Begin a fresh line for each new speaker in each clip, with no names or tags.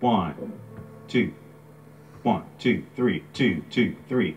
One, two, one, two, three, two, two, three.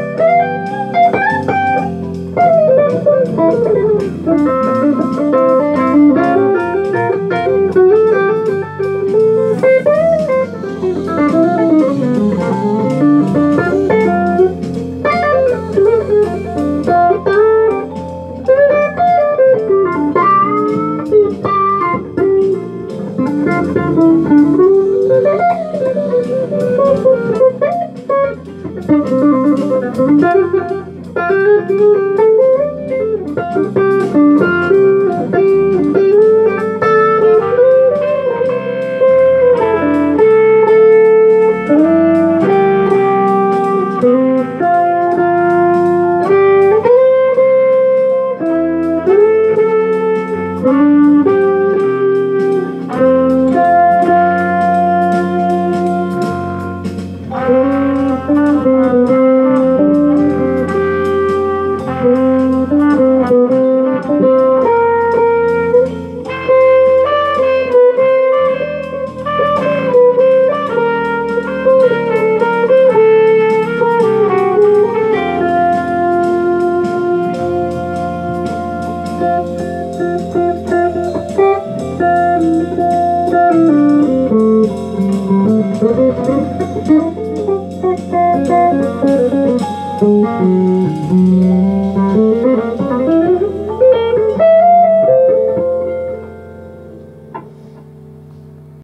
Thank you.